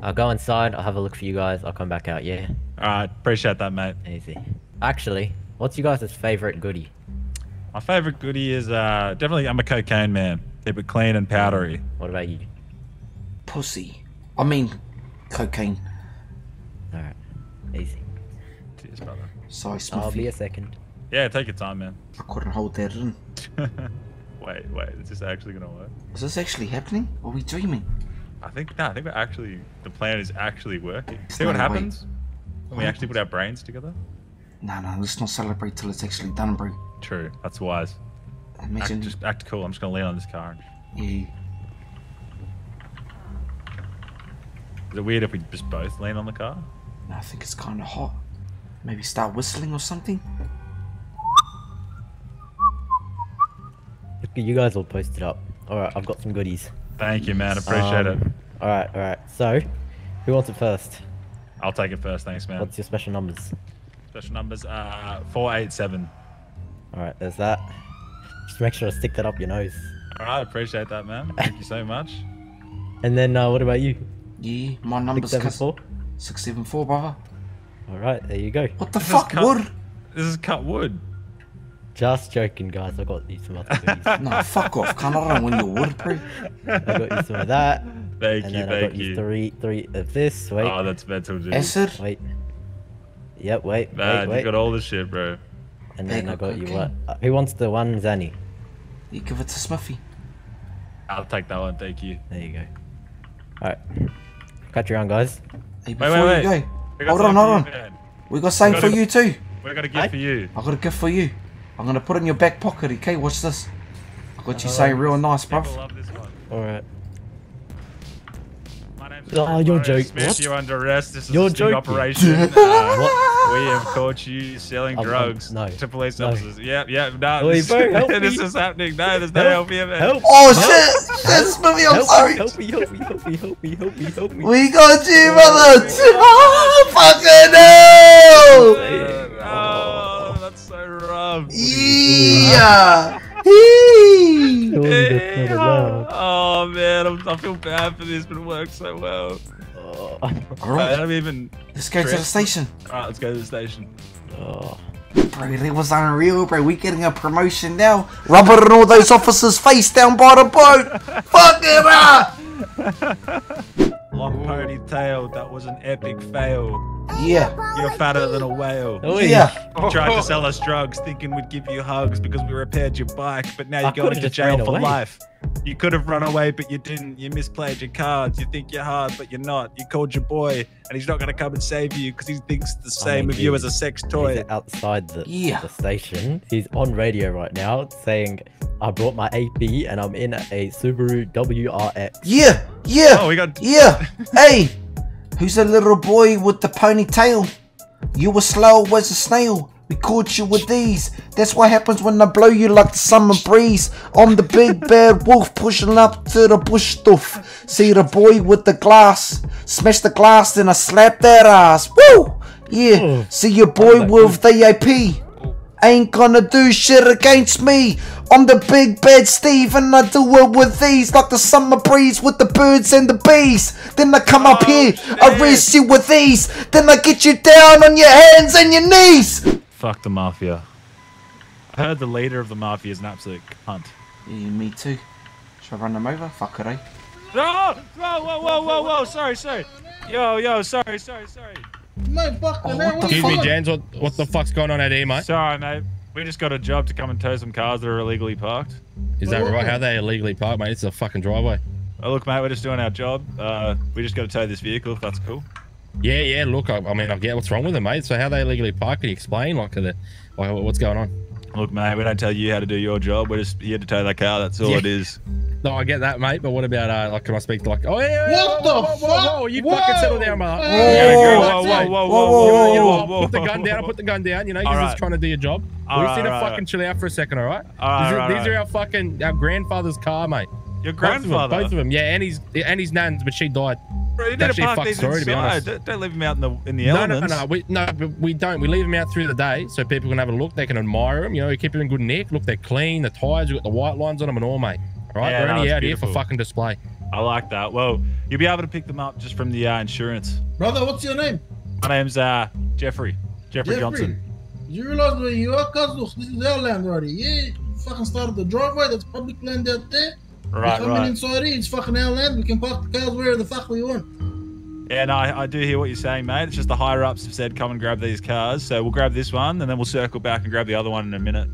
I'll go inside. I'll have a look for you guys. I'll come back out. Yeah. All right. Appreciate that, mate. Easy. Actually, what's you guys' favorite goodie? My favorite goodie is uh, definitely I'm a cocaine man. Keep it clean and powdery. What about you? Pussy. I mean, cocaine. Alright. Easy. Cheers, brother. Sorry, Smithy. I'll be a second. Yeah, take your time, man. I couldn't hold that in. wait, wait. Is this actually gonna work? Is this actually happening? Are we dreaming? I think no. I think we're actually the plan is actually working. There's See what no way. happens when we What actually put our brains together. Nah, nah, let's not celebrate till it's actually done, bro. True. That's wise. Imagine. Act, just act cool. I'm just gonna lean on this car. Yeah. Is it weird if we just both lean on the car? I think it's kind of hot. Maybe start whistling or something? You guys all posted up. Alright, I've got some goodies. Thank you, man. Appreciate it. Alright, alright. So, who wants it first? I'll take it first. Thanks, man. What's your special numbers? Special numbers uh four eight seven. Alright, there's that. Just make sure to stick that up your nose. All right, appreciate that, man. Thank you so much. And then, uh, what about you? Yeah, my number's Six, seven, cus- four? 674, brother. Alright, there you go. What the This fuck, cut- wood? This is cut wood. Just joking, guys. I got you some other goodies. no, fuck off, cunt. I don't want your wood, bro. I got you some of that. Thank and you, then I got you you. three, three of this. Wait. Oh, that's mental, dude. Acid? Wait. Yep. Wait. Man, wait. Wait. you got all the shit, bro. And then Bag I of got you cocaine. what? Uh, who wants the one Zanny? You give it to Smuffy. I'll take that one. Thank you. There you go. Alright. Cut you on, guys. Hey, Wait, before wait, you wait. go, We got hold on, hold on. for you, man. We got something We for a- you too. We got a gift for you. I got a gift for you. I'm gonna put it in your back pocket, okay? Watch this. I got you Oh, something real nice, People bruv. love this one. Alright. My name's Oh, you're Mario joking. Smith. What? You're under arrest. This is You're a sting joking. operation. uh, we have caught you selling I'm- I'm- drugs no. to police No. officers. Yep, yep. No, Oi, this, bro, help this me. is happening. No, there's no Help, help here, man. help. Oh Help. shit! Shit, Smithy, I'm help sorry. Me, help me, help me, help me, help me, help me, help me. We got you, oh, brother. Oh, fucking hell! Oh, that's so rough. Yeah. Hee. Tell him that's not allowed. Oh man, I'm, I feel bad for this, but it worked so well. Oh. All I right, don't even. let's go to the station. Alright, let's go to the station. Oh. Bro, that was unreal, bro. We getting a promotion now. Rub it in all those officers' face down by the boat. Fuck it up. Long ponytail, that was an epic fail. Yeah. You're fatter than a whale. Oh, Yeah. You tried to sell us drugs thinking we'd give you hugs because we repaired your bike, but now I you're going to jail for away. life. You could have run away, but you didn't. You misplayed your cards. You think you're hard, but you're not. You called your boy, and he's not going to come and save you because he thinks the same mean, of you he's- as a sex He's toy. outside the, Yeah. the station. He's on radio right now saying, I brought my AP and I'm in a Subaru WRX. Yeah. Yeah. Oh, we got. Yeah. hey, who's the little boy with the ponytail? You were slow as a snail. We caught you with these. That's what happens when I blow you like the summer breeze. I'm the big bad wolf pushing up to the bush stuff. See the boy with the glass. Smash the glass, then I slap that ass. Woo! Yeah. See your boy with the AP. ain't gonna do shit against me. I'm the big bad Steve and I do it with these like the summer breeze with the birds and the bees. Then I come up here, I arrest you with these. Then I get you down on your hands and your knees. Fuck the mafia. I heard the leader of the mafia is an absolute cunt. Yeah, me too. Should I run them over? Fuck it, eh? No! Whoa, whoa, whoa, whoa, whoa! Sorry, sorry. Yo, yo, sorry, sorry, sorry. No fucking Oh, hell, what the Excuse me, fuck? Jans. What, what the fuck's going on out here, mate? Sorry, mate. We just got a job to come and tow some cars that are illegally parked. Is that right? How are they illegally parked, mate? It's a fucking driveway. Oh, look, mate, we're just doing our job. Uh, we just got to tow this vehicle, if that's cool. Yeah, yeah. Look, I, I mean, I get what's wrong with them, mate. So how they illegally parked? Can you explain, like, the, like what's going on? Look, mate, we don't tell you how to do your job. We're just here to tow that car. That's all Yeah. it is. No, I get that, mate. But what about, uh, like, can I speak to, like, oh yeah, yeah, What whoa, the whoa, whoa, fuck? Whoa, you Whoa. fucking settle down, brother. Whoa, whoa, whoa, whoa, whoa, You whoa, know what, you know whoa, whoa, Put the gun down. whoa. Put the gun down. You know, All you're right. just trying to do your job. All we right, just need to all right. fucking chill out for a second, all right? All right, these are, all these right. are our fucking our grandfather's car, mate. Your Both of them, both of them, yeah, and his and his nan's, but she died. Bro, you It's need to actually a park these story, to be inside. honest. Don't, don't leave them out in the in the No, no, elements. no, no. We, no, but we don't. We leave them out through the day so people can have a look. They can admire them. You know, we keep them in good nick. Look, they're clean. The tires, we got the white lines on them and all, mate. All right, Yeah, we're no, only it's out here for fucking display. I like that. Well, you'll be able to pick them up just from the uh, insurance. Brother, what's your name? My name's uh, Jeffrey. Jeffrey, Johnson. You realize where you are, cuz? Look, this is our land already. Yeah, you fucking started the driveway. That's public land out there. Right, We're coming right. inside here. It's fucking our land. We can park the cars wherever the fuck we want. Yeah, no, I, I do hear what you're saying, mate. It's just the higher ups have said come and grab these cars. So we'll grab this one and then we'll circle back and grab the other one in a minute.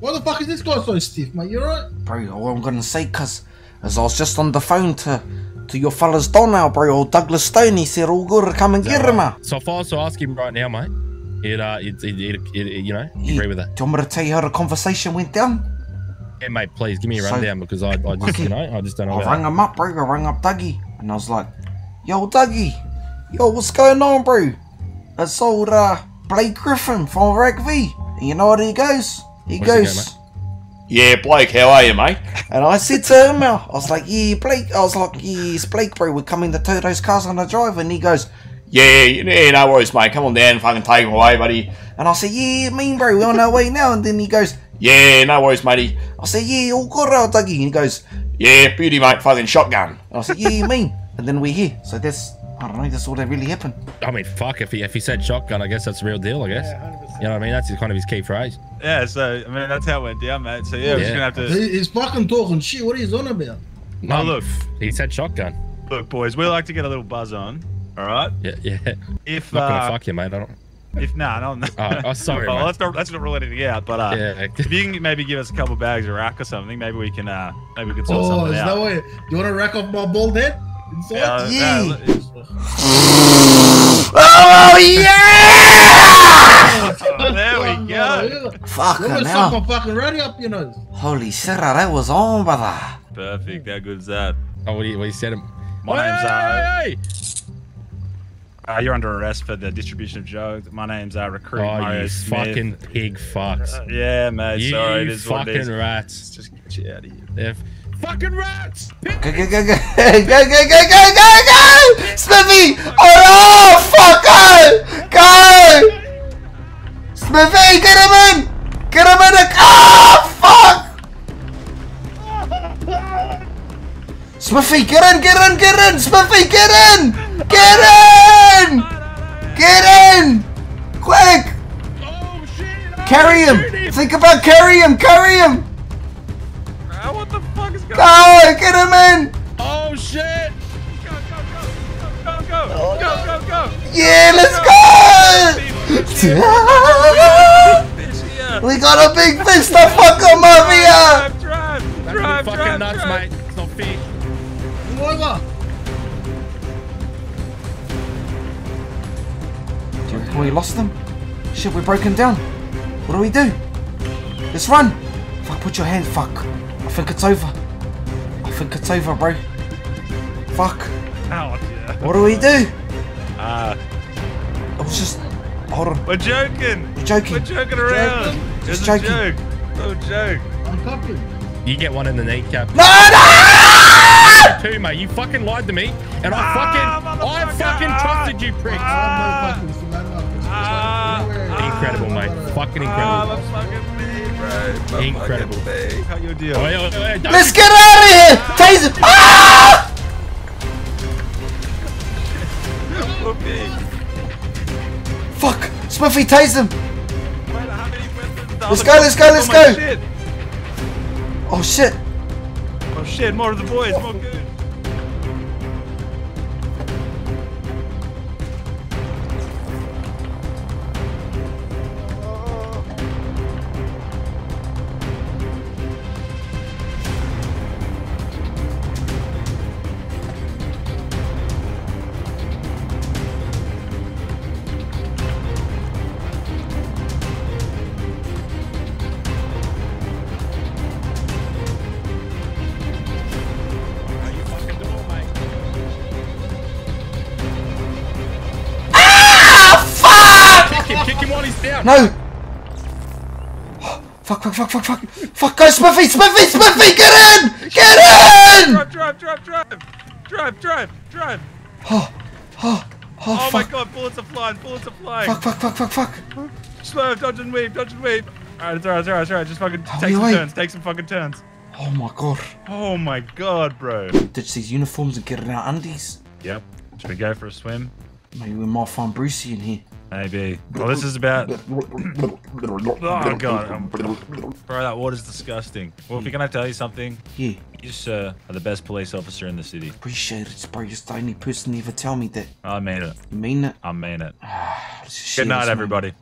Why the fuck is this guy so stiff, mate? You alright? Bro, all I'm gonna say, cuz, as I was just on the phone to to your fella's Donald, bro, or Douglas Stone, he said, all good, come and Is get him, right? uh. So if I was to ask him right now, mate, he'd, uh, he'd, he'd, he'd, he'd- you know, he'd agree with that. Do you want me to tell you how the conversation went down? Yeah, mate, please give me a So- rundown because I, I just, you know, I just don't know I about rang that. him up, bro. I rang up Dougie, and I was like, "Yo, Dougie, yo, what's going on, bro?" It's old uh, Blake Griffin from Rag V. And you know what he goes? He What's he go, goes, Yeah, Blake, how are you, mate? and I said to him, I was like, "Yeah, Blake." I was like, "Yeah, it's Blake, bro. We're coming to tow those cars on the drive," and he goes, Yeah, yeah, no worries, mate. Come on down, fucking take him away, buddy. and I said, "Yeah, mean, bro. We're on our way now." And then he goes, Yeah, no worries, matey. I said, "Yeah, all good, uh, Dougie." And he goes, Yeah, beauty, mate. Fucking shotgun. and I said, "Yeah, you mean." And then we're here. So that's I don't know. That's all that really happened. I mean, fuck, if he, if he said shotgun, I guess that's the real deal, I guess. Yeah, You know what I mean? That's kind of his key phrase. Yeah, so I mean that's how it went down, mate. So yeah, we're just gonna have to. He's fucking talking shit. What are you on about? No, look, he said shotgun. Look, boys, we like to get a little buzz on. All right. Yeah, yeah. If not gonna uh, fuck you, mate. I don't. If nah, no, no. Oh, oh, sorry, well, mate. let's not let's not rule anything out. But uh, Yeah. if you can maybe give us a couple bags of rack or something, maybe we can uh maybe we can sort Oh, something is out. that way? You want to rack off my bald head? Inside? Yeah, Yeah. yeah, Oh yeah! there we go. Fucking Let me my fucking radio up your nose. Holy shit, that was on, brother. Perfect. How good is that? Oh, what do you, what you said? My Hey, name's uh, hey, uh, you're under arrest for the distribution of drugs. My name's uh, recruit Oh, Mario you Smith. fucking pig fucks. Uh, yeah, mate. you sorry, it is what it fucking is. rats. Just get you out of here. They're fucking rats. Go, go, go, go, go, go, go, go, go, go, go! Smithy! Oh, no! Fuck, go! Go! Smithy, get him in! Get him in the... Oh, fuck! Smithy, get in, get in, get in! Smithy, get in! Get in! Get in! Quick! Carry him! Think about carry him! Carry him! Uh, what the fuck is going Go! Get him in! Oh shit! Go, go, go, go, go! Yeah, let's go! we got a big fish to fuck him mafia! Drive, drive, That's drive, fucking drive, nuts, drive. We lost them? Shit, we're broken down. What do we do? Let's run! Fuck, put your hand, fuck. I think it's over. I think it's over, bro. Fuck. Oh, yeah. What do we do? Uh, I was just... Hold on. we're joking. We're joking. We're joking around. Joking. It's Just a joking. joke. Oh, joke. Uncuff him. You get one in the kneecap. No, no! Too, mate. You fucking lied to me, and I fucking, I fucking trusted you, pricks. I'm no fucking Incredible, Incredible, mate. Fucking Ah, incredible. my fucking bee, bro. My Incredible. fucking bee. Cut your deal. Wait, wait, wait, don't Let's get out of here! Taser! Ah! Fuck! Smithy, tase him! Let's go, let's go, let's oh, go! Oh shit! Oh shit, more of the boys, more good. No! Fuck, fuck, fuck, fuck, fuck! Fuck, go Smithy, Smithy, Smithy, get in! Get in! Drive, drive, drive, drive, drive, drive, drive. Oh, oh, oh, Oh my god, bullets are flying, bullets are flying. Fuck, fuck, fuck, fuck, fuck. Swerve, dodge and weave, dodge and weave. Alright, it's alright, it's alright, it's alright. Just fucking How take some turns, take some fucking turns. Oh my god. Oh my god, bro. Ditch these uniforms and get in our undies. Yep. Should we go for a swim? Maybe we might find Brucey in here. Maybe. Well, this is about. Oh god. um, Bro, that water's disgusting. Well, if you're gonna tell you something, Yeah. you sir are the best police officer in the city. Appreciate it, bro. You're the only person to ever tell me that. I mean it. You mean it? I mean it. Share Good night, everybody.